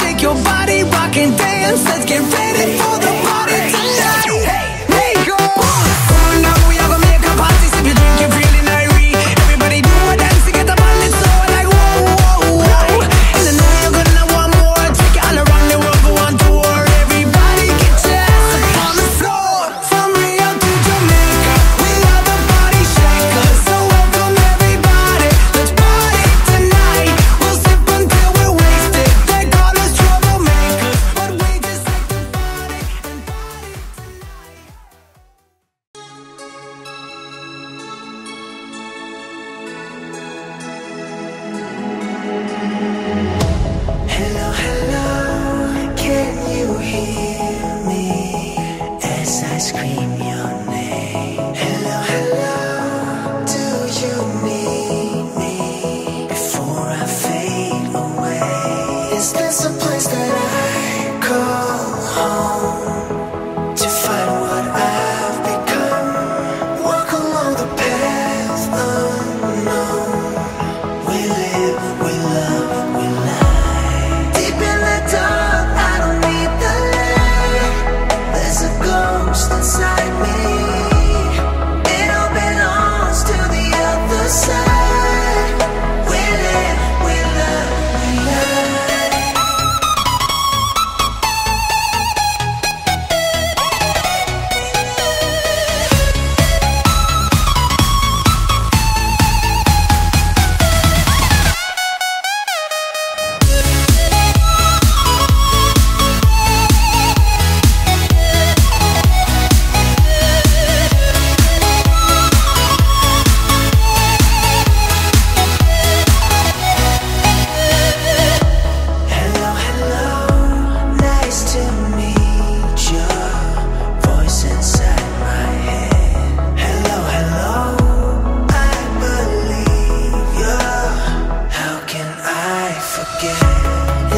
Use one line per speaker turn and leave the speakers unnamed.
shake your
body, rock and dance. Let's get ready for the It's a place that I call home.